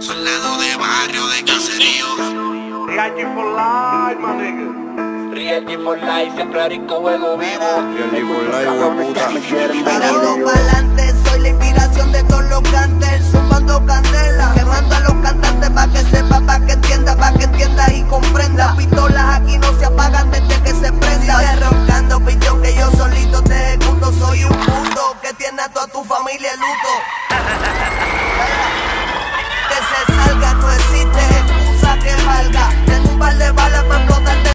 Soldado de barrio, de caserío. Reality for life, my nigga. Reality for life, siempre rico juego vivo. Reality for life, hueputa. Tirando pa'lante, soy la inspiración de todos los cantes Zumbando candela, quemando a los cantantes Pa' que sepa, pa' que entienda, pa' que entienda y comprenda Las pistolas aquí no se apagan desde que se prenda Sigue roncando, pichón, que yo solito te ejecuto Soy un puto que tiene a toda tu familia luto